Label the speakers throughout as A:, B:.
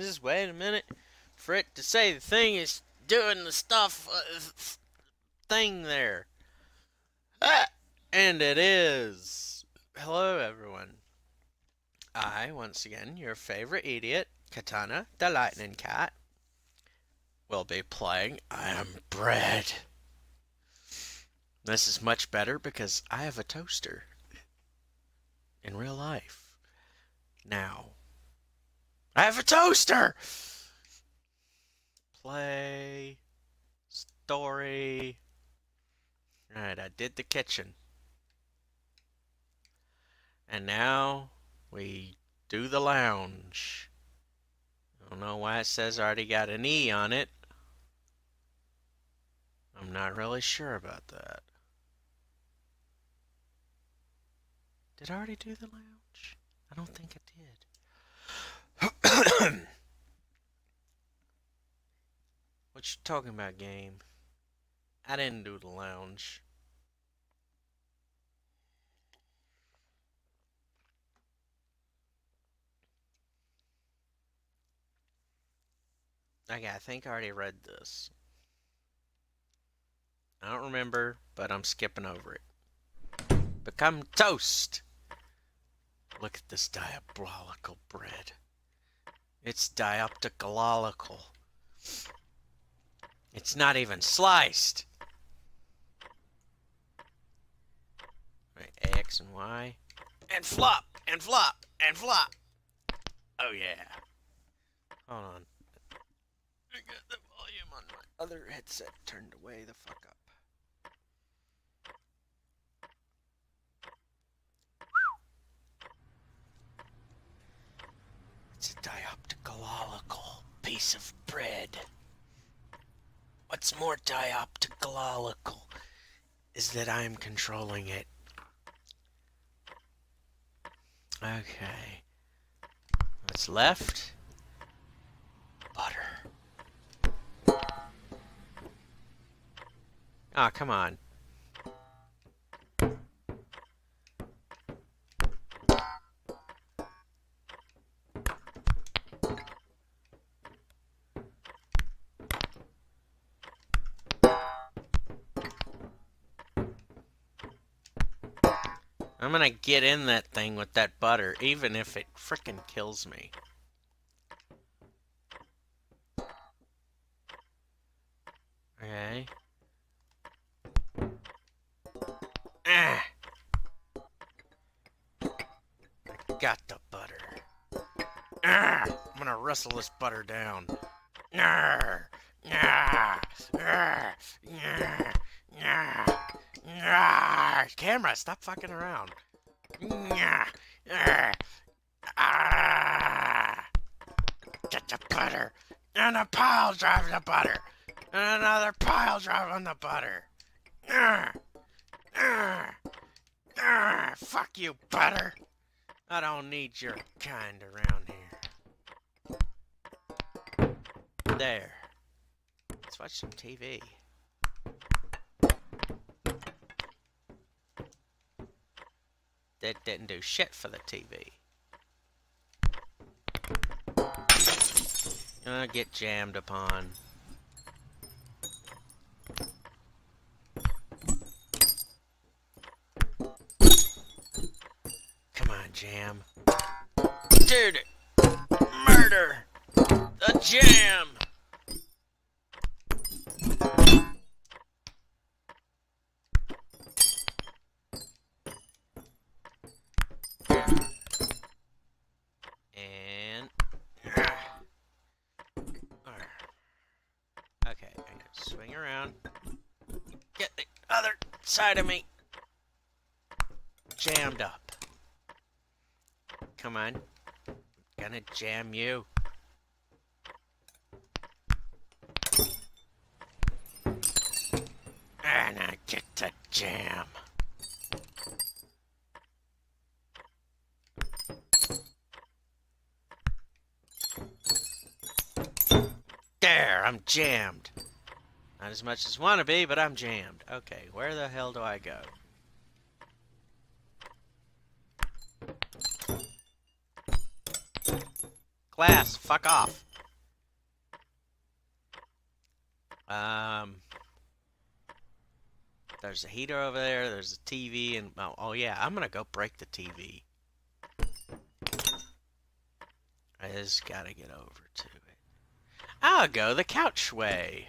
A: Just wait a minute for it to say the thing is doing the stuff uh, thing there. Ah, and it is. Hello, everyone. I, once again, your favorite idiot, Katana, the Lightning Cat, will be playing I Am Bread. This is much better because I have a toaster in real life. Now, I have a toaster! Play. Story. Alright, I did the kitchen. And now we do the lounge. I don't know why it says I already got an E on it. I'm not really sure about that. Did I already do the lounge? I don't think I did. what you talking about, game? I didn't do the lounge. Okay, I think I already read this. I don't remember, but I'm skipping over it. Become toast! Look at this diabolical bread. It's diopticological. It's not even sliced. Right, X and Y. And flop! And flop! And flop! Oh yeah. Hold on. I got the volume on my other headset turned away the fuck up. It's a diopticological piece of bread. What's more diopticological is that I'm controlling it. Okay. What's left? Butter. Ah, oh, come on. I'm gonna get in that thing with that butter, even if it frickin' kills me. Okay. Ah! I got the butter. Ah! I'm gonna wrestle this butter down. Nah! Camera, stop fucking around. Ah, get the butter. And a pile drive the butter. And another pile drive on the butter. Fuck you, butter. I don't need your kind around here. There. Let's watch some TV. That didn't do shit for the TV. Uh, get jammed upon. Come on, jam. Dude! Murder! The jam! Side of me. Jammed up. Come on. Gonna jam you. And I get the jam. There, I'm jammed. Not as much as wanna be, but I'm jammed. Okay, where the hell do I go? class. Fuck off. Um, there's a heater over there. There's a TV, and oh, oh yeah, I'm gonna go break the TV. I just gotta get over to it. I'll go the couch way.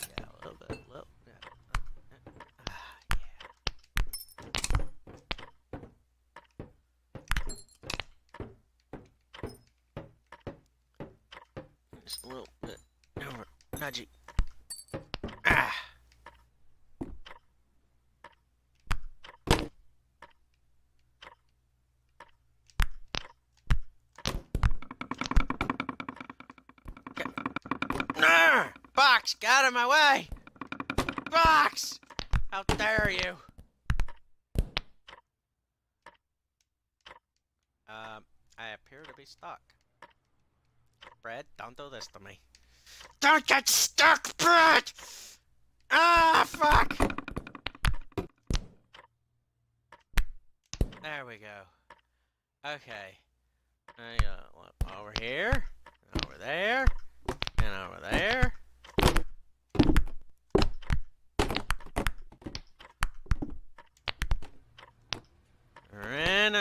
A: get out of my way! Box! How dare you? Um, I appear to be stuck. Brad, don't do this to me. Don't get stuck, Brad! Ah, fuck! There we go. Okay. I got over here, over there, and over there.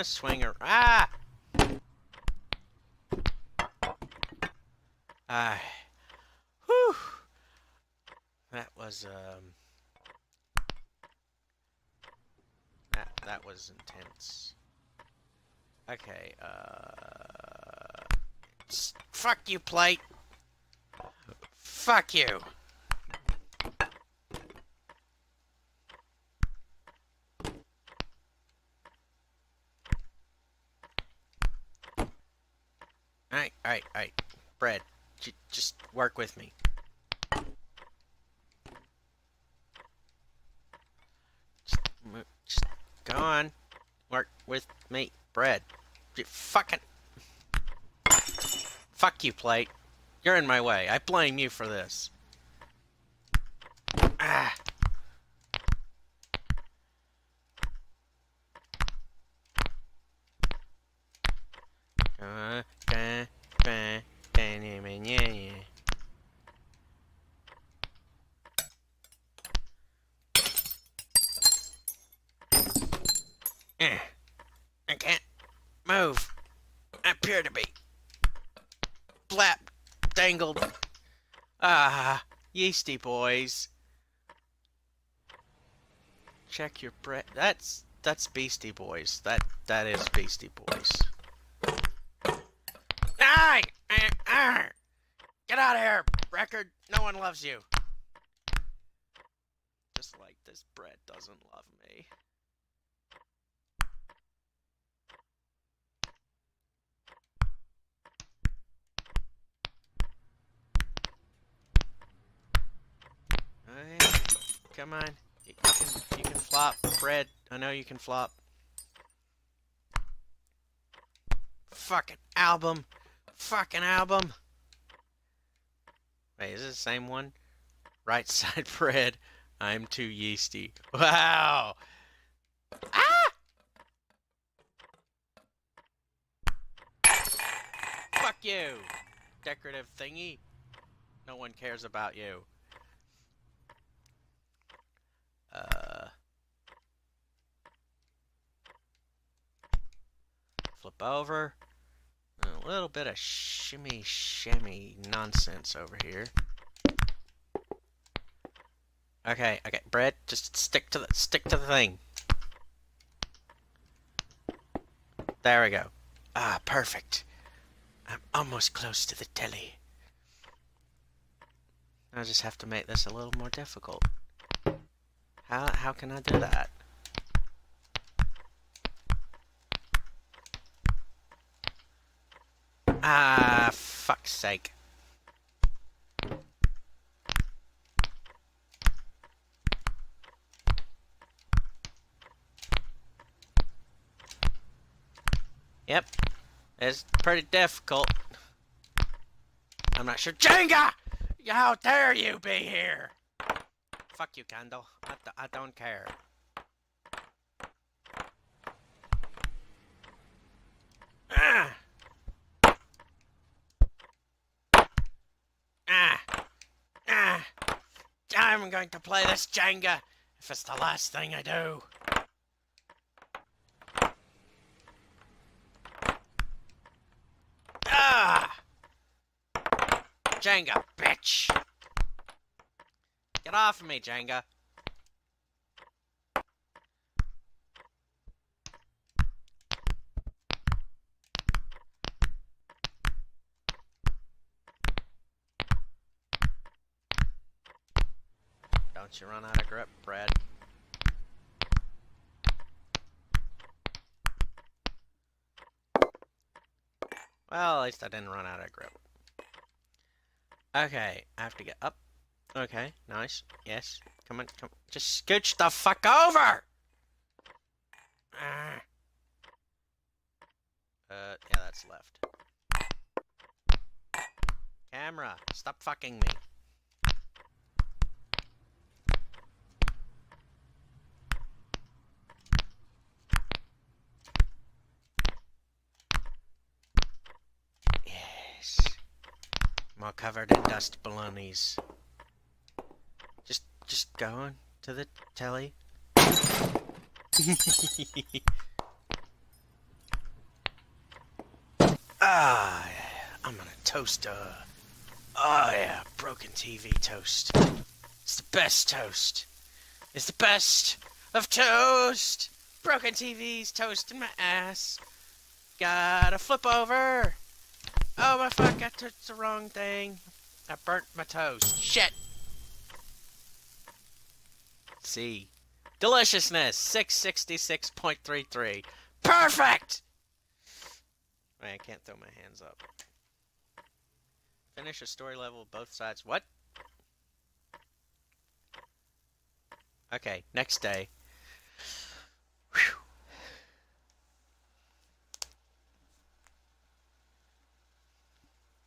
A: And a swinger. Ah! Ah. Whew. That was, um... That, that was intense. Okay, uh... Fuck you, plate! Fuck you! Alright, alright. Bread, j just work with me. Just, just go on. Work with me. Bread. You fucking... Fuck you, plate. You're in my way. I blame you for this. Ah. Uh, ba, I can't move. I appear to be flap dangled. Ah, yeasty boys. Check your bread. That's that's Beastie Boys. That that is Beastie Boys. Aye! Ah, ah. Get out of here, record. No one loves you. Just like this bread doesn't love me. Alright, come on. You can, you can flop, bread. I know you can flop. Fucking album. Fucking album. Wait, is it the same one? Right side bread. I'm too yeasty. Wow. Ah! Fuck you. Decorative thingy. No one cares about you. Uh, flip over. A little bit of shimmy shimmy nonsense over here. Okay, okay, Brett, just stick to the stick to the thing. There we go. Ah, perfect. I'm almost close to the telly. I just have to make this a little more difficult. How how can I do that? Ah, fuck's sake. Yep. It's pretty difficult. I'm not sure. Jenga! How dare you be here? Fuck you, Candle. I, d- I don't care. Ah! I'm going to play this Jenga if it's the last thing I do. Ah! Jenga, bitch! Get off of me, Jenga. You run out of grip, Brad. Well, at least I didn't run out of grip. Okay, I have to get up. Okay, nice. Yes. Come on, come on. Just scooch the fuck over! Uh, yeah, that's left. Camera, stop fucking me. I'm all covered in dust balloonies. Just, just going to the telly. ah, I'm gonna toast uh Oh yeah, broken TV toast. It's the best toast. It's the best of toast. Broken TV's toast in my ass. Gotta flip over. Oh my fuck, I touched the wrong thing. I burnt my toast. Shit! See. Deliciousness, 666.33. Perfect! Wait, I can't throw my hands up. Finish a story level both sides. What? Okay, next day.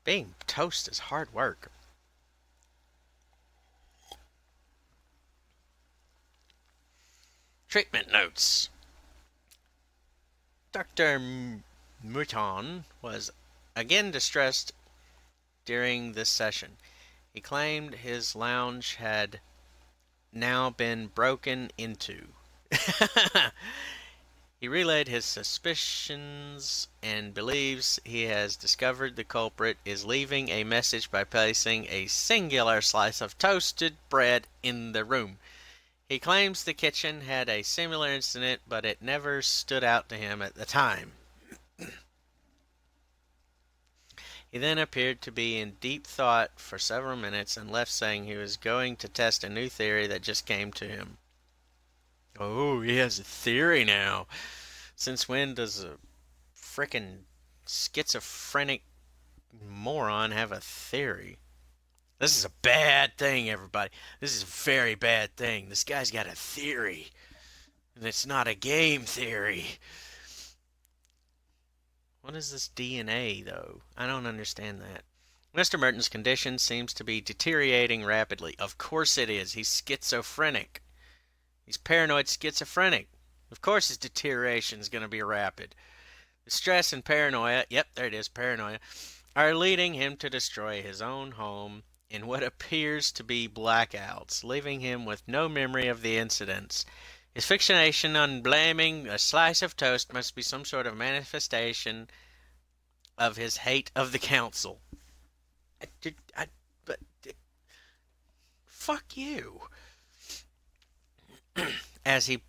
A: Being toast is hard work. Treatment notes. Dr. Mouton was again distressed during this session. He claimed his lounge had now been broken into. He relayed his suspicions and believes he has discovered the culprit is leaving a message by placing a singular slice of toasted bread in the room. He claims the kitchen had a similar incident, but it never stood out to him at the time. he then appeared to be in deep thought for several minutes and left saying he was going to test a new theory that just came to him. Oh, he has a theory now. Since when does a frickin' schizophrenic moron have a theory? This is a bad thing, everybody. This is a very bad thing. This guy's got a theory. And it's not a game theory. What is this DNA, though? I don't understand that. Mr. Merton's condition seems to be deteriorating rapidly. Of course it is. He's schizophrenic. He's paranoid schizophrenic. Of course his deterioration is going to be rapid. The stress and paranoia, yep, there it is, paranoia, are leading him to destroy his own home in what appears to be blackouts, leaving him with no memory of the incidents. His fixation on blaming a slice of toast must be some sort of manifestation of his hate of the council. I, I, but, fuck you. as he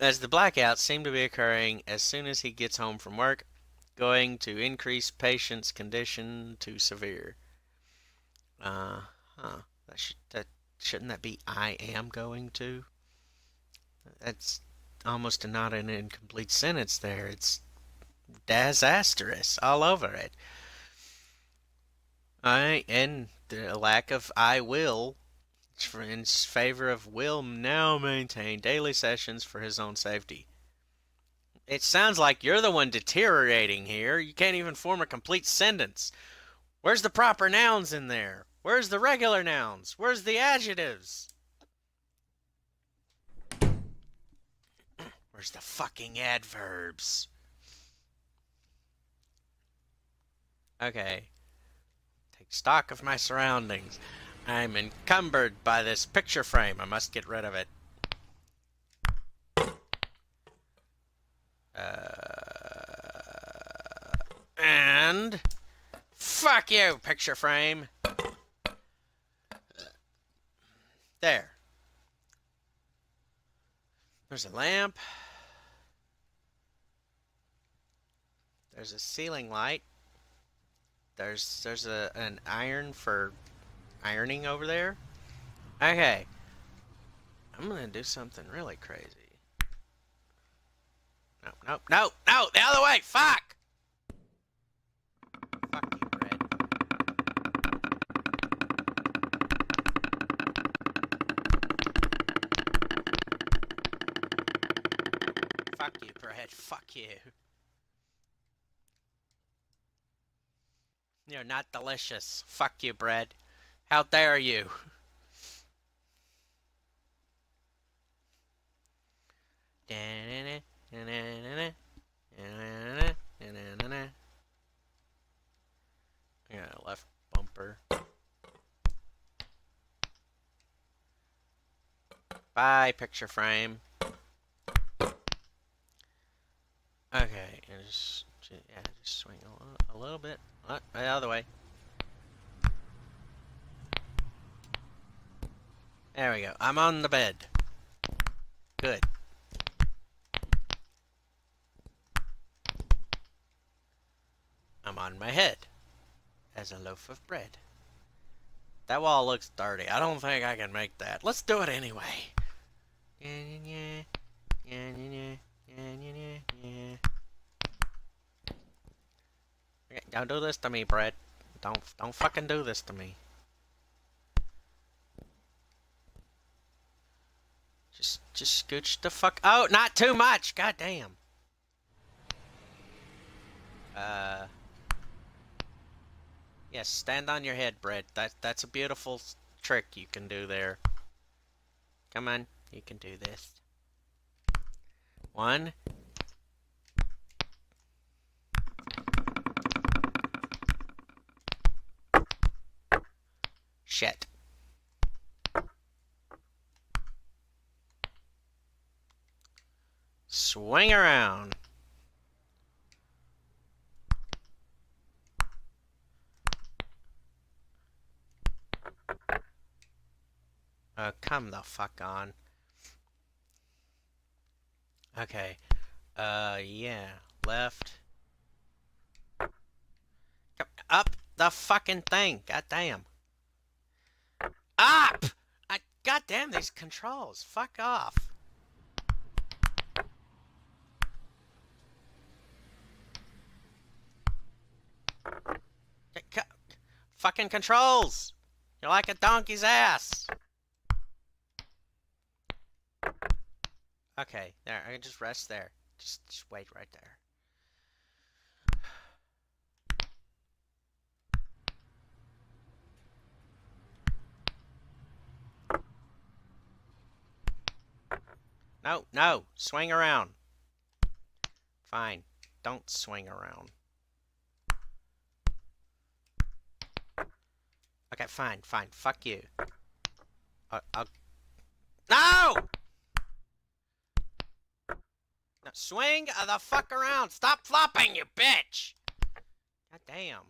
A: as the blackouts seem to be occurring as soon as he gets home from work, going to increase patient's condition to severe. Uh huh. That should that shouldn't that be I am going to? That's almost not an incomplete sentence there. It's disastrous all over it. I and the lack of I will in favor of will now maintain daily sessions for his own safety. It sounds like you're the one deteriorating here. You can't even form a complete sentence. Where's the proper nouns in there? Where's the regular nouns? Where's the adjectives? Where's the fucking adverbs? Okay. Take stock of my surroundings. I'm encumbered by this picture frame. I must get rid of it. Uh, and fuck you, picture frame. There. There's a lamp. There's a ceiling light. There's there's a an iron for ironing over there. Okay. I'm gonna do something really crazy. No, no, no, no! The other way! Fuck! Fuck you, Red. Fuck you, Brad. Fuck you. You're not delicious. Fuck you, Brad. How dare you? Yeah, left bumper. Bye, picture frame. Okay, and just, yeah, just swing a little, a little bit. Uh, the other way. There we go. I'm on the bed. Good. I'm on my head as a loaf of bread. That wall looks dirty. I don't think I can make that. Let's do it anyway. Okay, Don't do this to me, Brett. Don't don't fucking do this to me. Just just scooch the fuck Oh, not too much. God damn. Uh Yes, stand on your head, Brett. That that's a beautiful trick you can do there. Come on, you can do this. One. Shit. Swing around. Uh, come the fuck on. Okay. Uh, yeah. Left. Up the fucking thing. God damn. Up! I, God damn these controls. Fuck off. C- Fucking controls! You're like a donkey's ass! Okay, there, I can just rest there. Just, just wait right there. No, no, swing around. Fine, don't swing around. Okay, fine, fine, fuck you. I, I'll... No! Now swing the fuck around. Stop flopping, you bitch. God damn.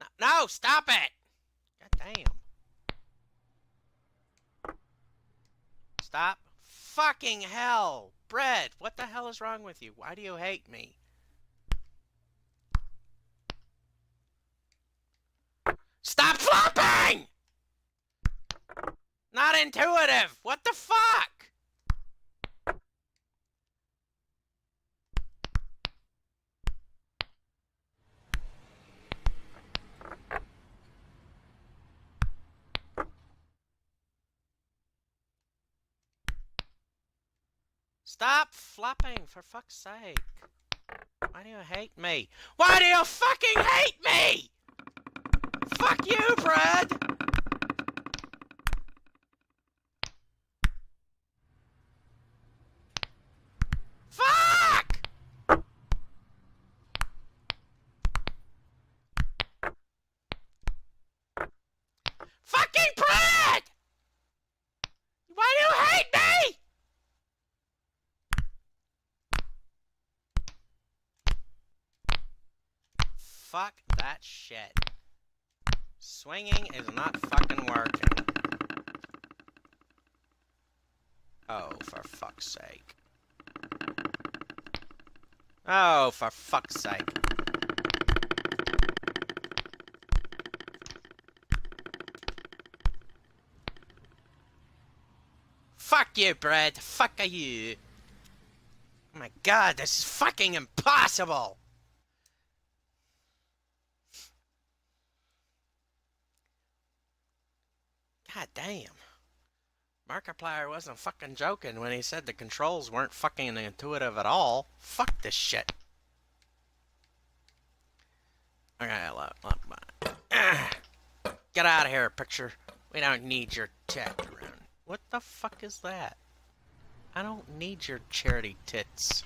A: No, no, stop it. God damn. Stop. Fucking hell. Bread, what the hell is wrong with you? Why do you hate me? Stop flopping! Not intuitive. What the fuck? Stop flopping, for fuck's sake. Why do you hate me? Why do you fucking hate me? Fuck you, Fred! Fuck! Fucking Fred! Why do you hate me? Fuck that shit. Swinging is not fucking working. Oh, for fuck's sake. Oh, for fuck's sake. Fuck you, Brad. Fuck are you. Oh my god, this is fucking impossible! God damn. Markiplier wasn't fucking joking when he said the controls weren't fucking intuitive at all. Fuck this shit. Okay, look, look, look. Get out of here, picture. We don't need your tech around. What the fuck is that? I don't need your charity tits.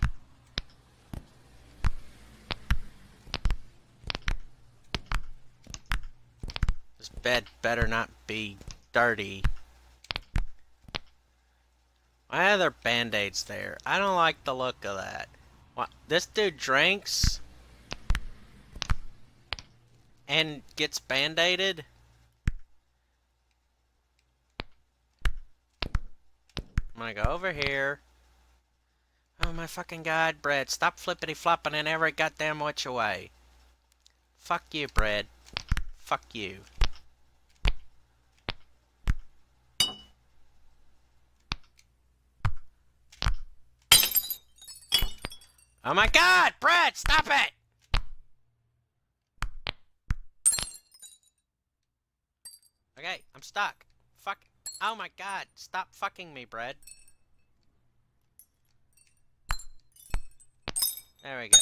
A: This bed better not be dirty. Why are there band-aids there? I don't like the look of that. What? This dude drinks and gets band-aided? I'm gonna go over here. Oh my fucking god, Brad, stop flippity flopping in every goddamn which way. Fuck you, Brad. Fuck you. Oh my god, Brad, stop it! Okay, I'm stuck. Fuck. Oh my god, stop fucking me, Brad. There we go.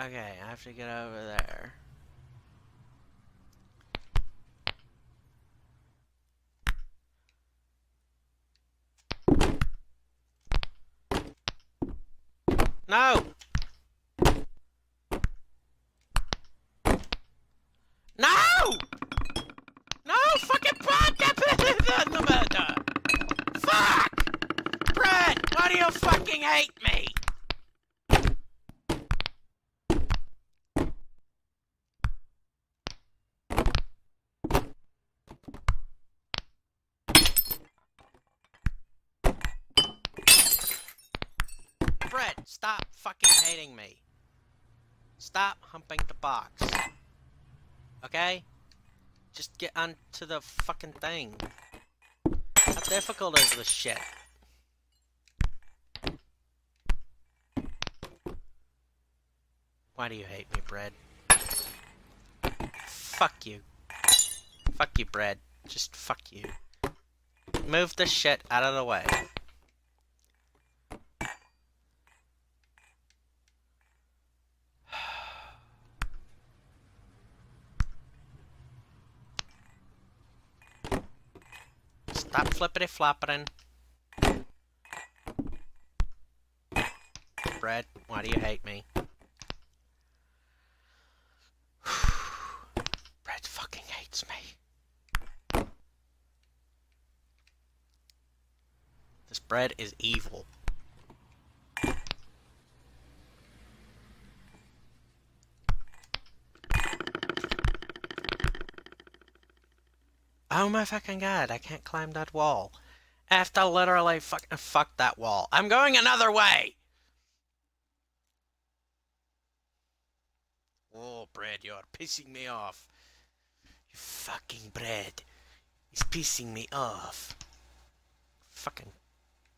A: Okay, I have to get over there. No! No! No! Fucking Brad! Fuck! Brad! Why do you fucking hate me? Brett, stop fucking hating me. Stop humping the box. Okay? Just get onto the fucking thing. How difficult is this shit? Why do you hate me, Brad? Fuck you. Fuck you, Brad. Just fuck you. Move the shit out of the way. Stop flippity flopping. Brad, why do you hate me? Brad fucking hates me. This bread is evil. Oh my fucking god, I can't climb that wall. I have to literally fuck, fuck that wall. I'm going another way! Oh, Brad, you're pissing me off. You fucking Brad. He's pissing me off. Fucking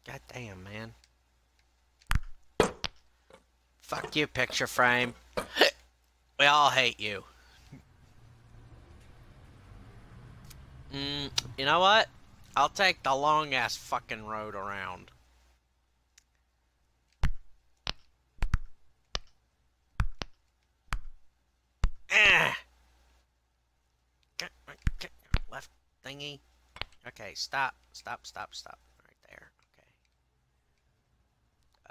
A: goddamn, man. Fuck you, picture frame. we all hate you. Mm, you know what? I'll take the long ass fucking road around. Ah! Left thingy. Okay, stop, stop, stop, stop. Right there. Okay.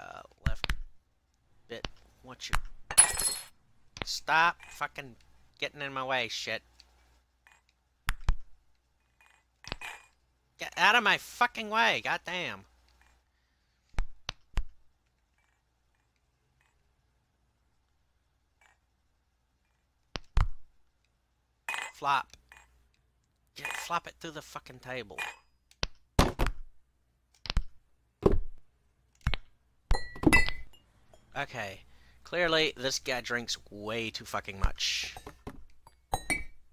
A: Uh, left bit. What you? Stop fucking getting in my way, shit. Get out of my fucking way, goddamn. Flop. Get, flop it through the fucking table. Okay. Clearly, this guy drinks way too fucking much.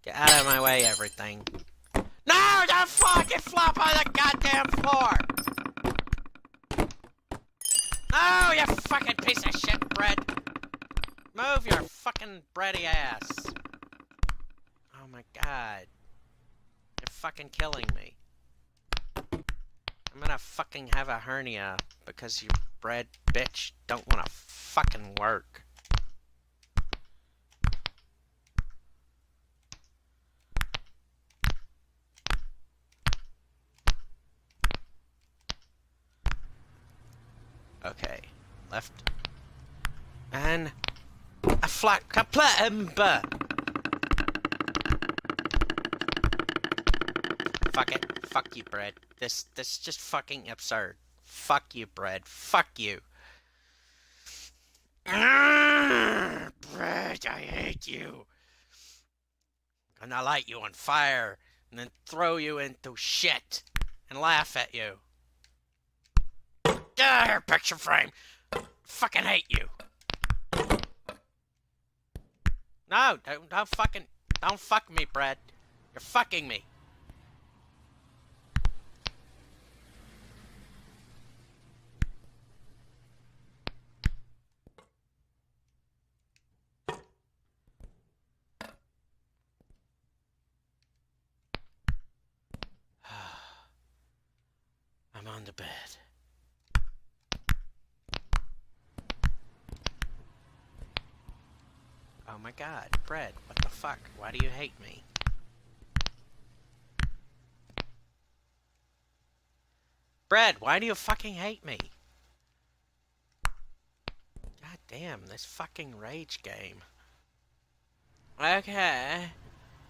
A: Get out of my way, everything. No! Don't fucking flop on the goddamn floor! No, you fucking piece of shit bread! Move your fucking bready ass! Oh my god. You're fucking killing me. I'm gonna fucking have a hernia because you bread bitch don't wanna fucking work. Okay, left. And a flat kaplamber. Fuck it. Fuck you, bread. This this is just fucking absurd. Fuck you, bread. Fuck you. Ah, bread, I hate you. And gonna light you on fire and then throw you into shit and laugh at you. Here, picture frame. Fucking hate you. No, don't, don't fucking, don't fuck me, Brad. You're fucking me. I'm on the bed. Oh my god, Fred, what the fuck? Why do you hate me? Brad, why do you fucking hate me? God damn, this fucking rage game. Okay.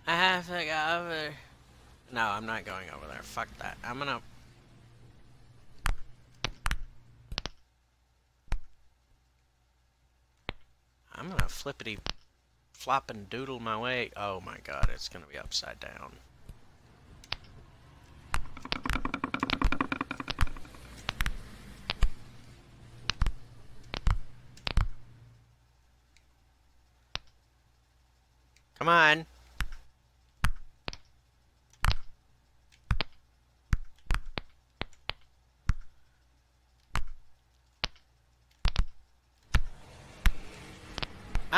A: I have to go over... No, I'm not going over there. Fuck that. I'm gonna... I'm gonna flippity flop and doodle my way. Oh my god, it's gonna be upside down. Come on.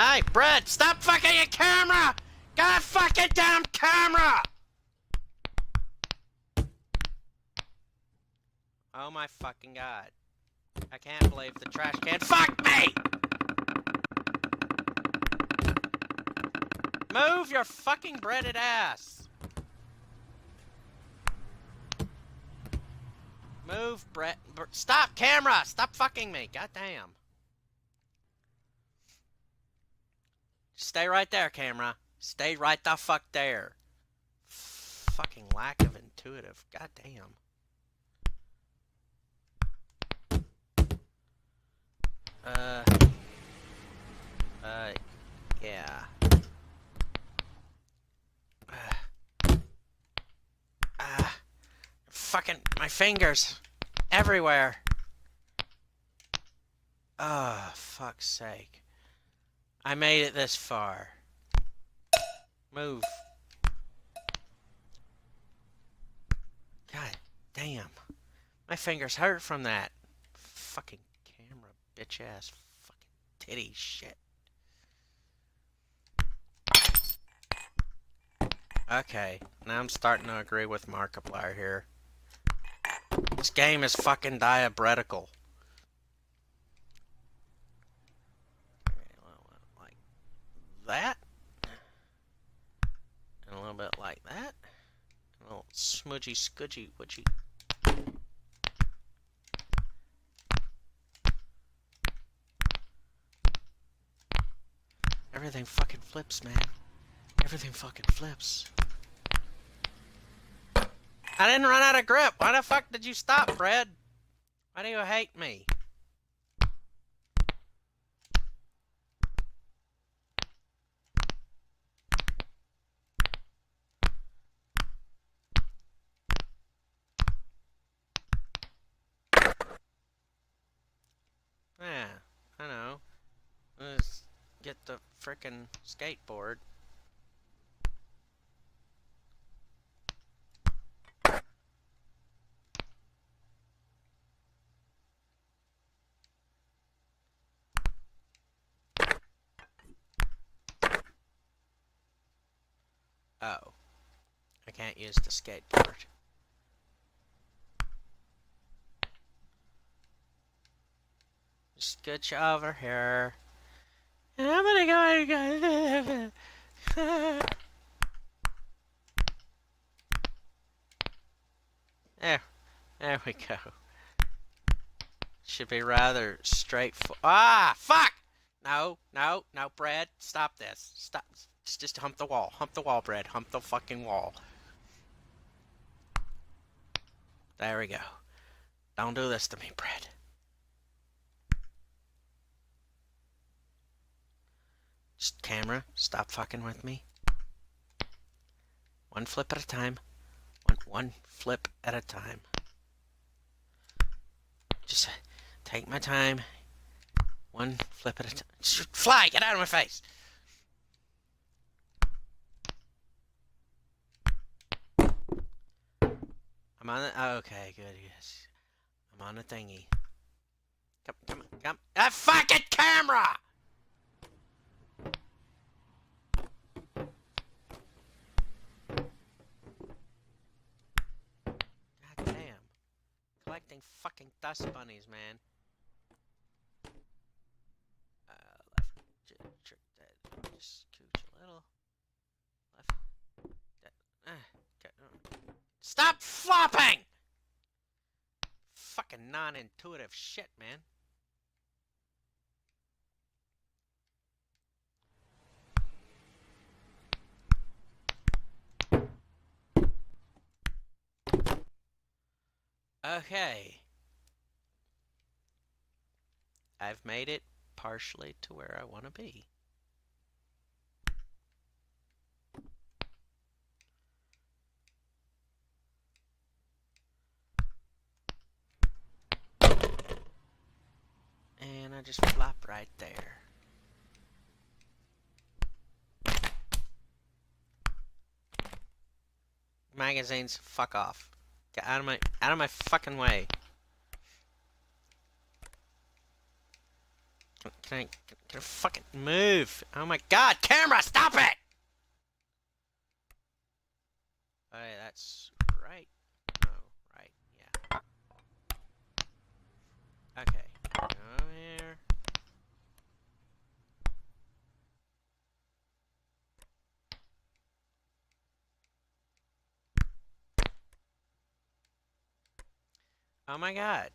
A: Hey, Brett, stop fucking your camera! Got a fucking damn camera! Oh my fucking god. I can't believe the trash can fuck me! Move your fucking breaded ass! Move, Brett. Stop, camera! Stop fucking me! Goddamn. Stay right there, camera. Stay right the fuck there. Fucking lack of intuitive. Goddamn. Uh. Uh. Yeah. Uh. Uh. Fucking. My fingers. Everywhere. Oh, fuck's sake. I made it this far. Move. God damn. My fingers hurt from that. Fucking camera, bitch ass, fucking titty shit. Okay, now I'm starting to agree with Markiplier here. This game is fucking diabretical. That. And a little bit like that. A little smudgy, scudgy, woodgy. Everything fucking flips, man. Everything fucking flips. I didn't run out of grip. Why the fuck did you stop, Fred? Why do you hate me? Yeah, I know. Let's get the frickin' skateboard. Oh. I can't use the skateboard. Just get you over here. And I'm gonna go. there. There we go. Should be rather straightforward. Ah! Fuck! No, no, no, Brad. Stop this. Stop. Just, just hump the wall. Hump the wall, Brad. Hump the fucking wall. There we go. Don't do this to me, Brad. Camera, stop fucking with me. One flip at a time. One, one flip at a time. Just take my time. One flip at a time. Fly! Get out of my face! I'm on the. Oh, okay, good. Yes, I'm on the thingy. Come, come, come. Ah, a fucking camera! God damn! Collecting fucking dust bunnies, man. Uh, left, trick that. Just cooch a little. Left. That. Uh, uh. Stop flopping! Fucking non-intuitive shit, man. Okay. I've made it partially to where I want to be. And I just flop right there. Magazines, fuck off. Get out of my out of my fucking way. Can, can I can, can I fucking move? Oh my god, camera, stop it! Alright, that's right. Oh, right, yeah. Okay. Go here. Oh my god.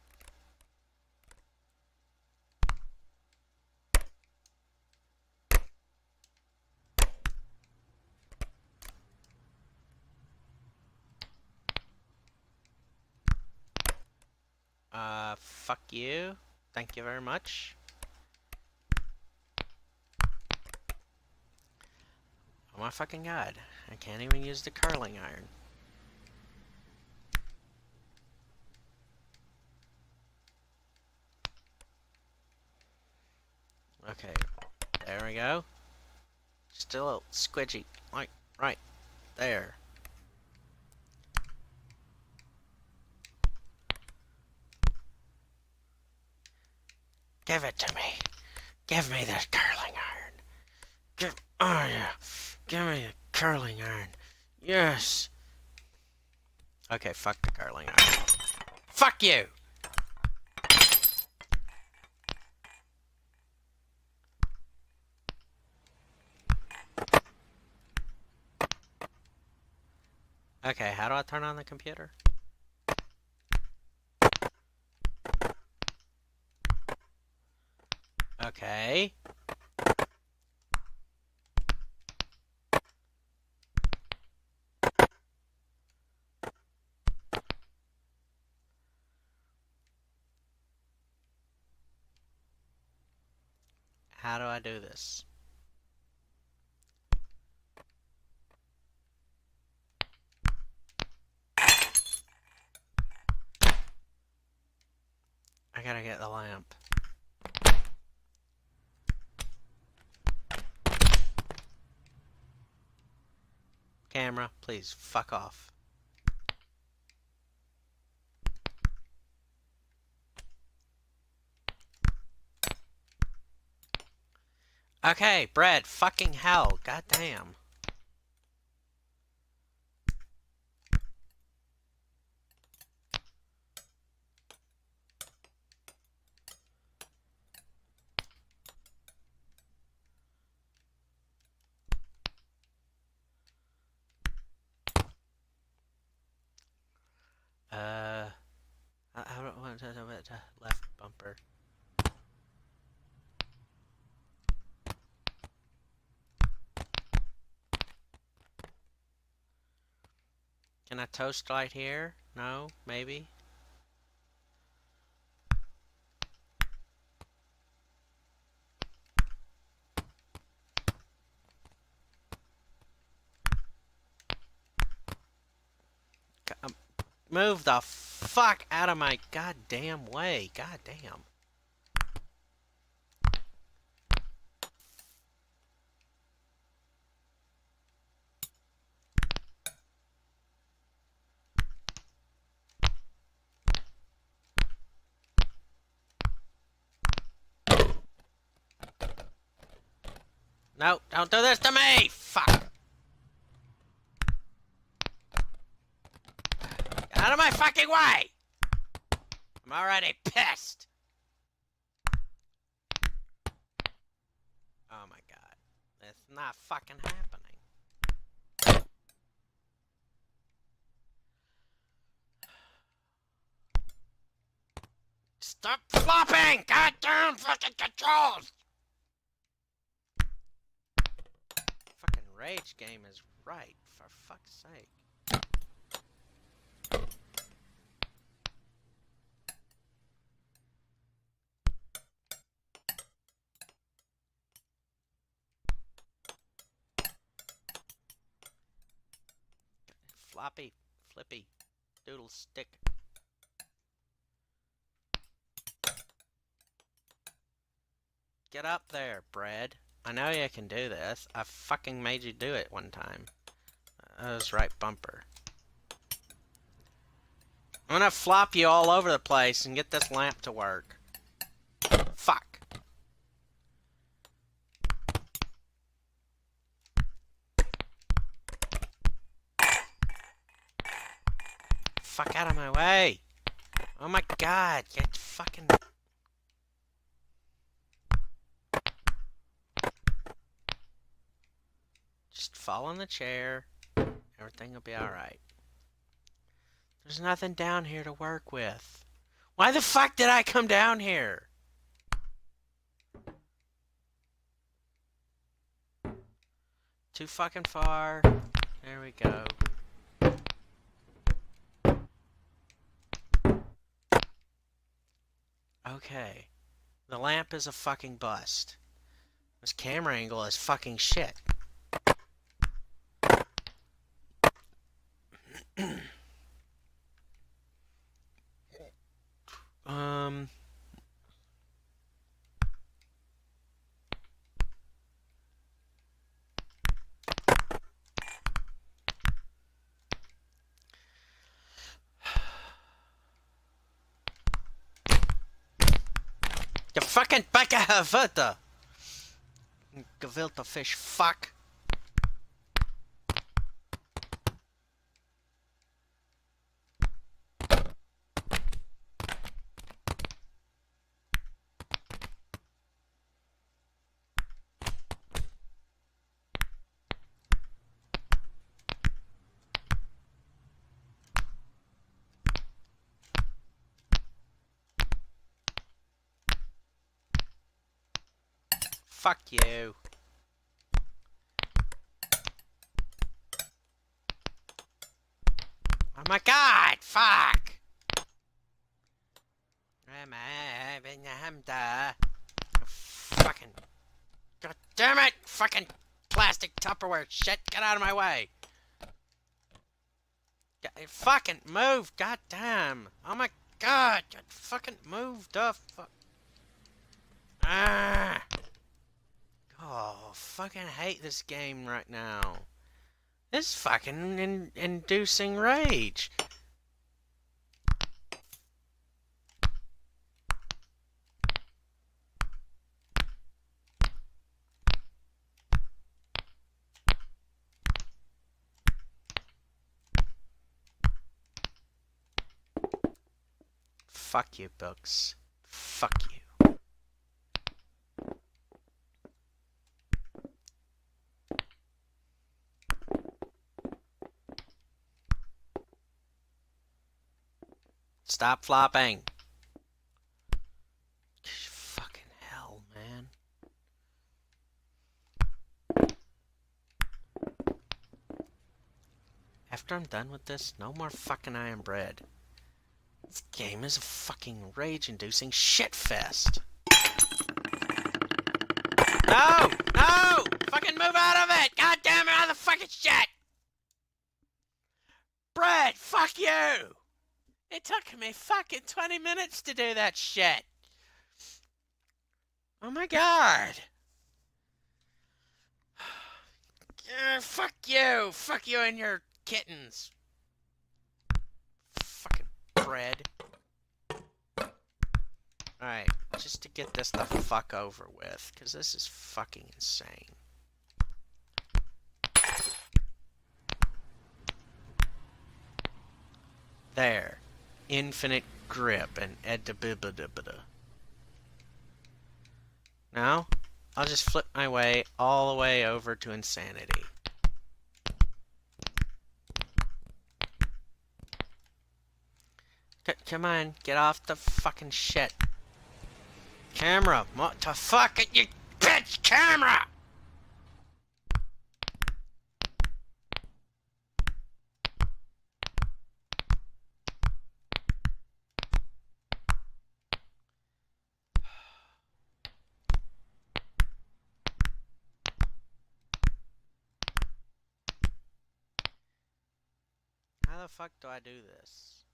A: Uh, fuck you. Thank you very much. Oh my fucking god. I can't even use the curling iron. Okay, there we go. Still squidgy. Right, right, there. Give it to me. Give me that curling iron. Give, oh yeah. Give me the curling iron. Yes. Okay, fuck the curling iron. Fuck you! Okay, how do I turn on the computer? Okay. How do I do this? lamp. Camera, please fuck off. Okay, Brad, fucking hell, goddamn. Toast right here? No? Maybe? Um, Move the fuck out of my goddamn way. Goddamn. No, don't do this to me! Fuck! Out of my fucking way! I'm already pissed! Oh my god. It's not fucking happening. Stop flopping! Goddamn fucking controls! Fucking rage game is right, for fuck's sake. Floppy, flippy, doodle stick. Get up there, bread. I know you can do this. I fucking made you do it one time. Uh, that was right bumper. I'm gonna flop you all over the place and get this lamp to work. Fuck. Fuck out of my way. Oh my god, get fucking... Just fall on the chair. Everything will be alright. There's nothing down here to work with. Why the fuck did I come down here? Too fucking far. There we go. Okay. The lamp is a fucking bust. This camera angle is fucking shit. um. You fucking Backerhavata! Gewillte fish, fuck. Fuck you. Oh my god, fuck! Am I having a hamda? Fucking. God damn it! Fucking plastic Tupperware shit, get out of my way! G- Fucking move, god damn! Oh my god, you fucking move the fuck. Ah! Oh, fucking hate this game right now. This fucking in inducing rage. Fuck you, books. Fuck you. Stop flopping. Fucking hell, man. After I'm done with this, no more fucking iron bread. This game is a fucking rage-inducing shitfest. No! No! Fucking move out of it! God damn it, out of the fucking shit! Bread, fuck you! It took me fucking 20 minutes to do that shit. Oh my god. Uh, fuck you. Fuck you and your kittens. Fucking bread. Alright, just to get this the fuck over with, because this is fucking insane. There. Infinite grip and edibibidibida. Now, I'll just flip my way all the way over to insanity. C come on, get off the fucking shit. Camera, what the fuck, you bitch, camera! Fuck do I do this?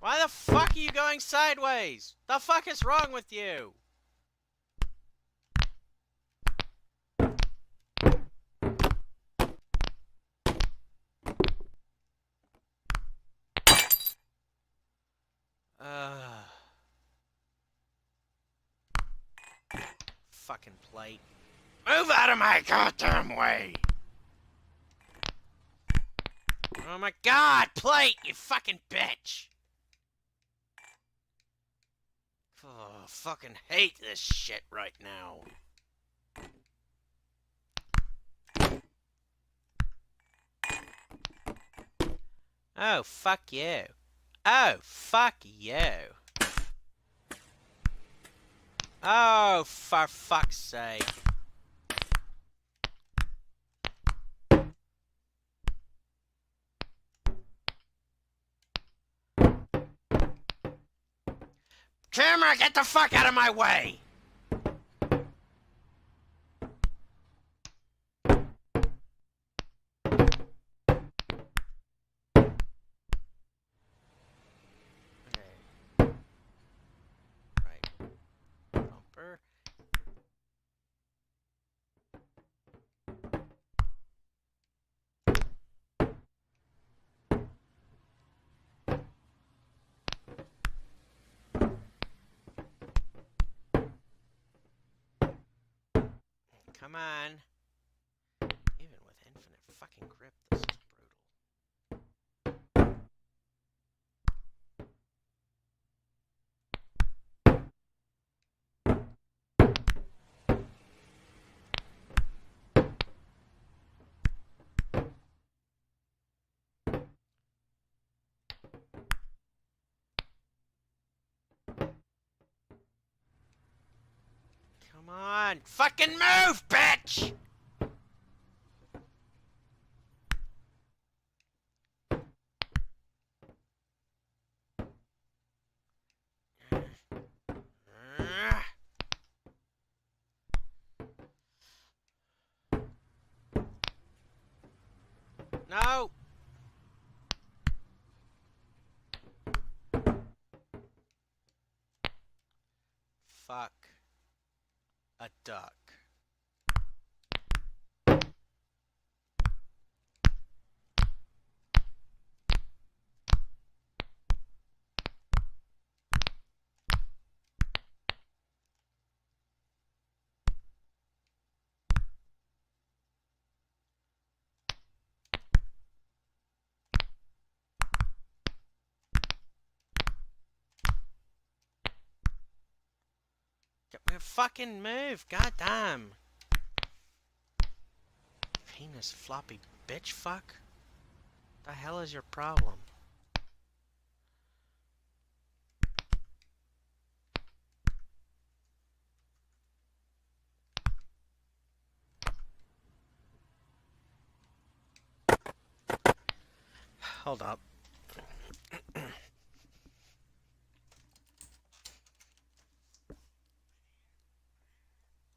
A: Why the fuck are you going sideways? The fuck is wrong with you? Uh, fucking plate. Move out of my goddamn way! Oh my god, plate, you fucking bitch! Oh, fucking hate this shit right now. Oh, fuck you. Oh, fuck you. Oh, for fuck's sake. Camera, get the fuck out of my way! Okay. Right. Bumper. Come on. Even with infinite fucking grip, Come on! Fucking move, bitch! No! Fuck a duck. Get- Fucking move, goddamn. Penis floppy bitch fuck. The hell is your problem? Hold up.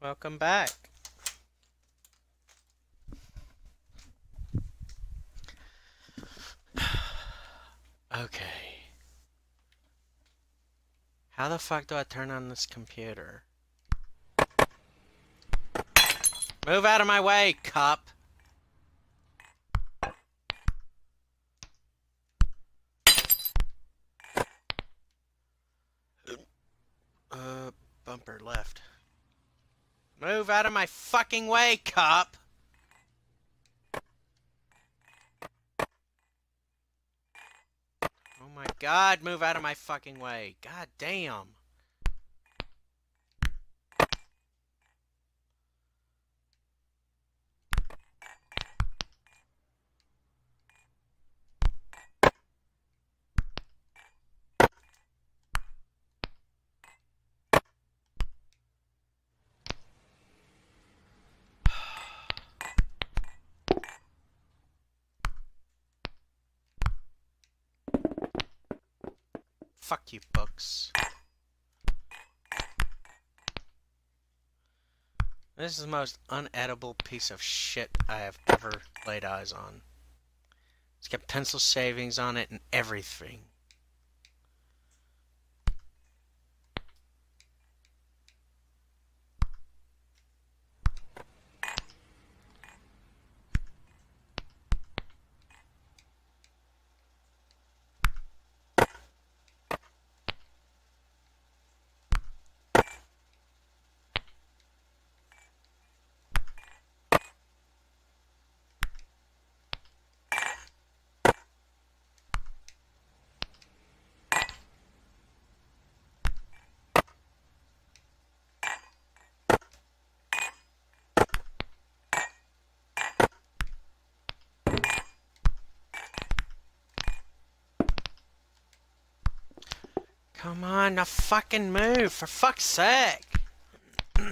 A: Welcome back. okay. How the fuck do I turn on this computer? Move out of my way, cup! Uh, bumper left. Move out of my fucking way, cop! Oh my god, move out of my fucking way. God damn. Fuck you, books. This is the most unedible piece of shit I have ever laid eyes on. It's got pencil savings on it and everything. Come on, now fucking move, for fuck's sake!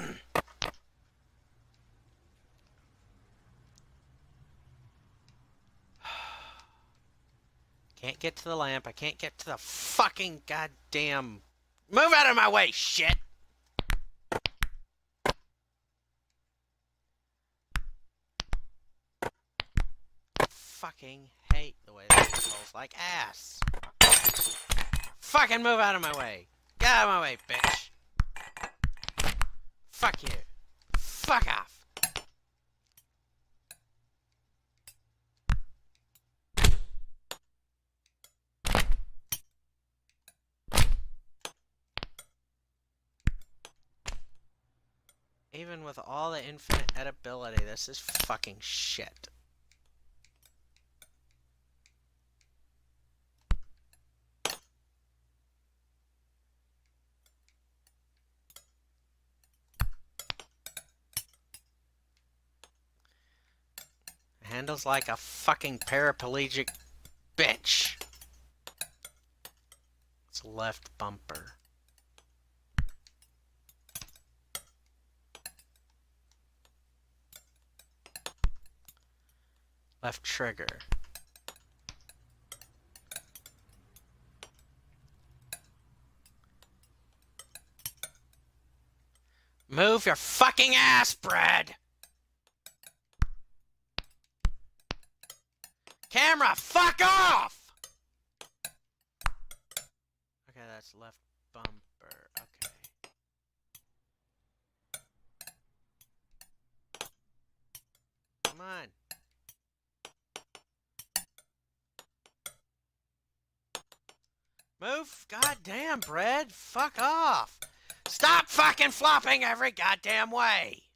A: can't get to the lamp, I can't get to the fucking goddamn... Move out of my way, shit! Fucking hate the way this controls like ass. Fucking move out of my way. Get out of my way, bitch. Fuck you. Fuck off. Even with all the infinite editability, this is fucking shit. Handles like a fucking paraplegic bitch. It's left bumper. Left trigger. Move your fucking ass, Brad! camera! Fuck off! Okay, that's left bumper. Okay. Come on. Move. Goddamn, Brad. Fuck off. Stop fucking flopping every goddamn way.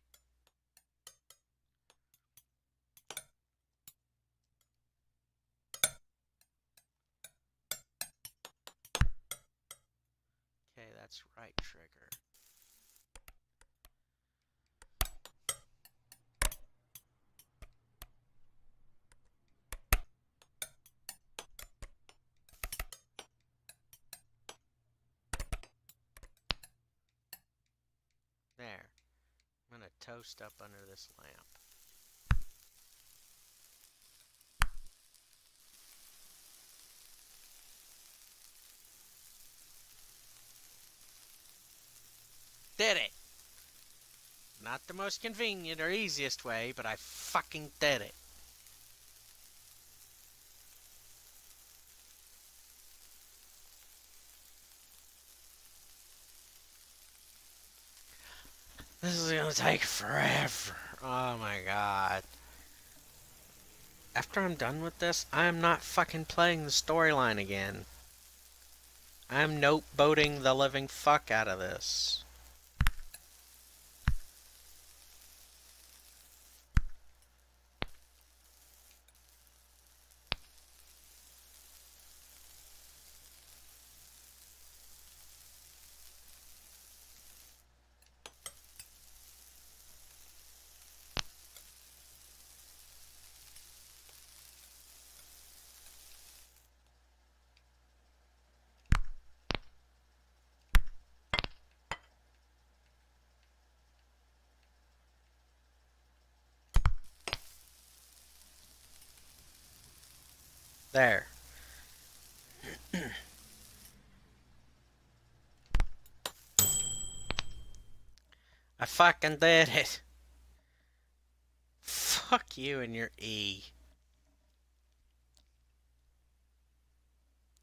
A: Up under this lamp. Did it! Not the most convenient or easiest way, but I fucking did it. This is gonna take forever. Oh my god. After I'm done with this, I'm not fucking playing the storyline again. I'm note boating the living fuck out of this. There. I fucking did it. Fuck you and your E.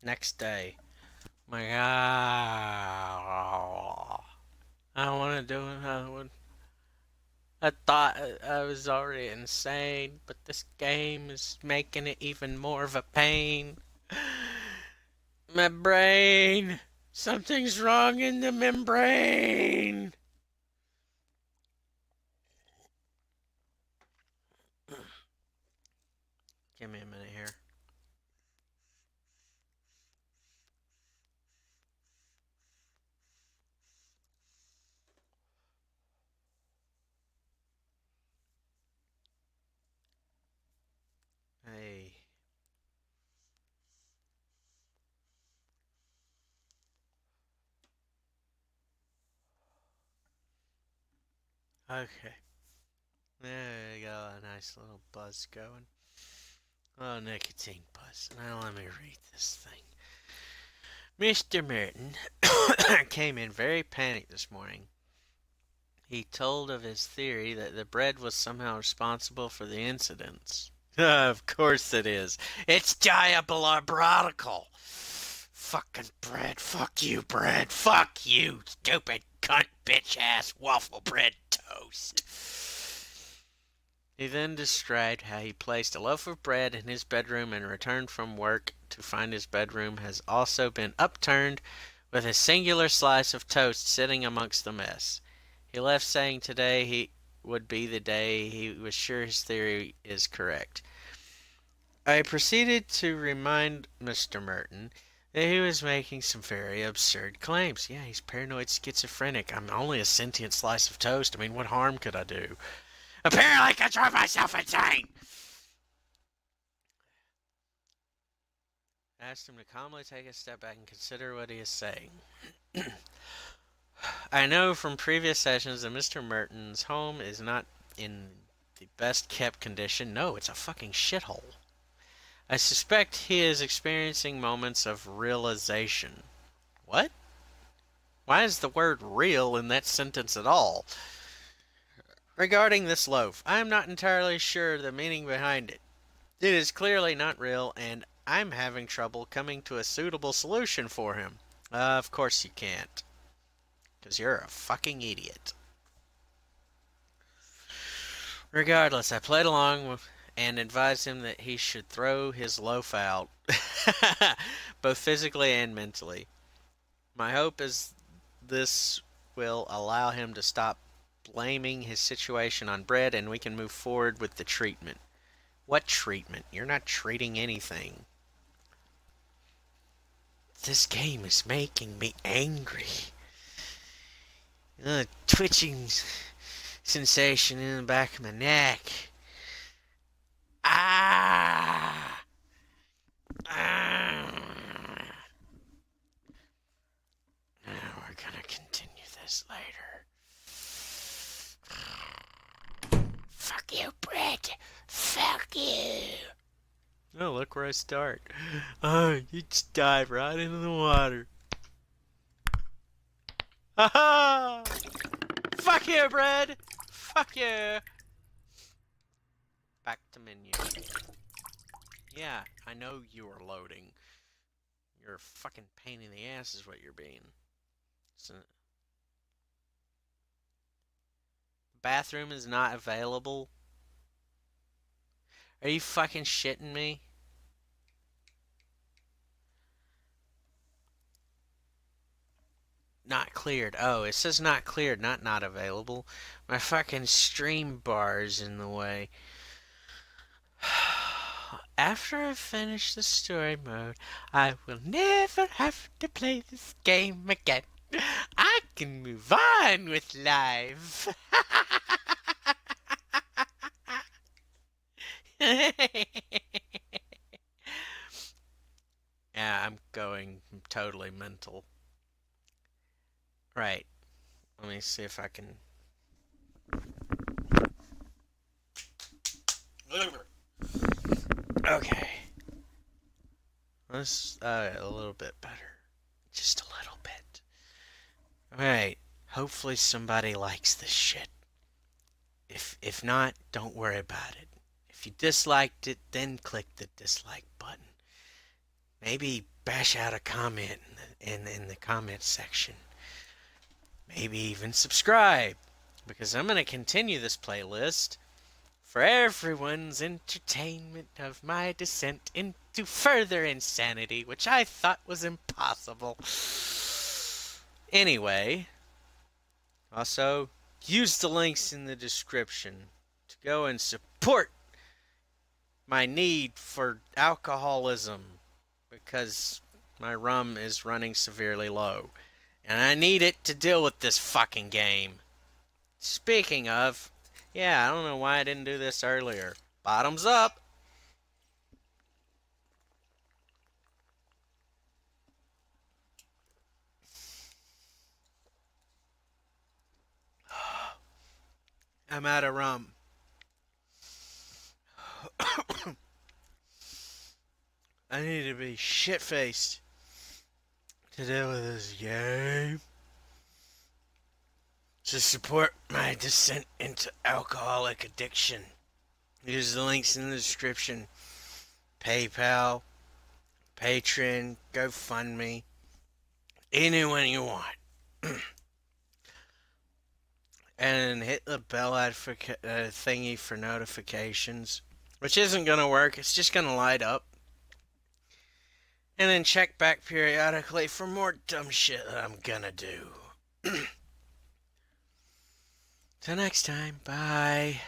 A: Next day. My God. I don't want to do another one. I thought uh, I was already insane, but this game is making it even more of a pain. My brain! Something's wrong in the membrane! Give me a minute here. Hey. Okay. There you go, a nice little buzz going. Oh, nicotine buzz. Now let me read this thing. Mr. Merton came in very panicked this morning. He told of his theory that the bread was somehow responsible for the incidents. of course it is. It's diabolical. Fucking bread. Fuck you, bread. Fuck you, stupid cunt bitch ass waffle bread toast. He then described how he placed a loaf of bread in his bedroom and returned from work to find his bedroom has also been upturned with a singular slice of toast sitting amongst the mess. He left saying today he would be the day he was sure his theory is correct. I proceeded to remind Mr. Merton he was making some very absurd claims. Yeah, he's paranoid schizophrenic. I'm only a sentient slice of toast. I mean, what harm could I do? Apparently, I can drive myself insane! I asked him to calmly take a step back and consider what he is saying. I know from previous sessions that Mr. Merton's home is not in the best kept condition. No, it's a fucking shithole. I suspect he is experiencing moments of realization. What? Why is the word real in that sentence at all? Regarding this loaf, I am not entirely sure the meaning behind it. It is clearly not real, and I'm having trouble coming to a suitable solution for him. Uh, of course you can't. Because you're a fucking idiot. Regardless, I played along with, and advised him that he should throw his loaf out, both physically and mentally. My hope is this will allow him to stop blaming his situation on bread and we can move forward with the treatment. What treatment? You're not treating anything. This game is making me angry. A twitching sensation in the back of my neck. Ah! Ah! Now we're gonna continue this later. Fuck you, Brett. Fuck you. Oh, look where I start. Oh, you just dive right into the water. Ha ha! Fuck you, Brett! Fuck you! Back to menu. Yeah, I know you are loading. You're a fucking pain in the ass is what you're being. So, bathroom is not available. Are you fucking shitting me? Not cleared. Oh, it says not cleared, not not available. My fucking stream bar is in the way. After I finish the story mode, I will never have to play this game again. I can move on with life. yeah, I'm going totally mental. Right. Let me see if I can. Okay. Let's uh, a little bit better. Just a little bit. Alright. Hopefully somebody likes this shit. If if not, don't worry about it. If you disliked it, then click the dislike button. Maybe bash out a comment in the, in, in the comment section. Maybe even subscribe. Because I'm going to continue this playlist for everyone's entertainment of my descent into further insanity, which I thought was impossible. Anyway, also, use the links in the description to go and support my need for alcoholism because my rum is running severely low. And I need it to deal with this fucking game. Speaking of, yeah, I don't know why I didn't do this earlier. Bottoms up. I'm out of rum. I need to be shit faced to deal with this game. To support my descent into alcoholic addiction, use the links in the description. PayPal, Patreon, GoFundMe, anyone you want. and hit the bell uh, thingy for notifications, which isn't going to work. It's just going to light up. And then check back periodically for more dumb shit that I'm going to do. Till next time, bye.